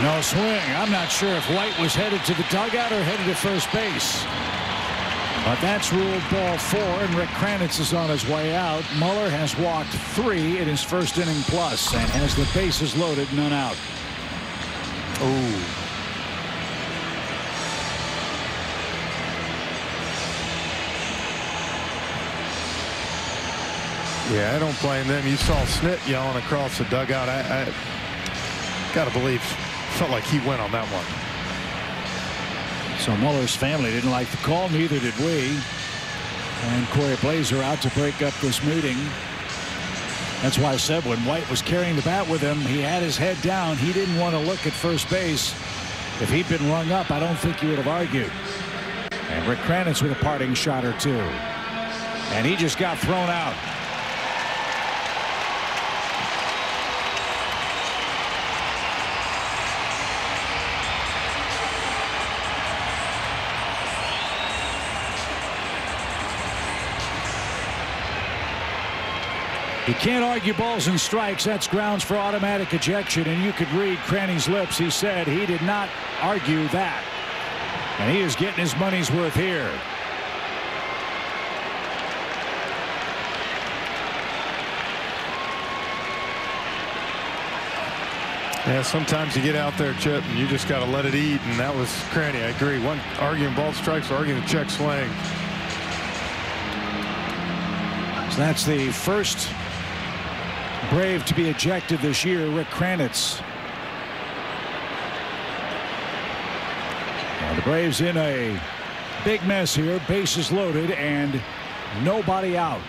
No swing. I'm not sure if White was headed to the dugout or headed to first base. But that's ruled ball four, and Rick Kranitz is on his way out. Muller has walked three in his first inning plus and has the bases loaded, none out. Ooh. Yeah, I don't blame them. You saw Snit yelling across the dugout. I, I got to believe, felt like he went on that one. So Muller's family didn't like the call. Neither did we. And Cory Blaser out to break up this meeting. That's why I said when White was carrying the bat with him, he had his head down. He didn't want to look at first base. If he'd been rung up, I don't think he would have argued. And Rick Kranitz with a parting shot or two. And he just got thrown out. You can't argue balls and strikes. That's grounds for automatic ejection. And you could read Cranny's lips. He said he did not argue that. And he is getting his money's worth here. Yeah, sometimes you get out there, Chip, and you just got to let it eat. And that was Cranny. I agree. One arguing ball strikes, arguing check swing. So that's the first Brave to be ejected this year, Rick Kranitz. Now the Braves in a big mess here, bases loaded, and nobody out.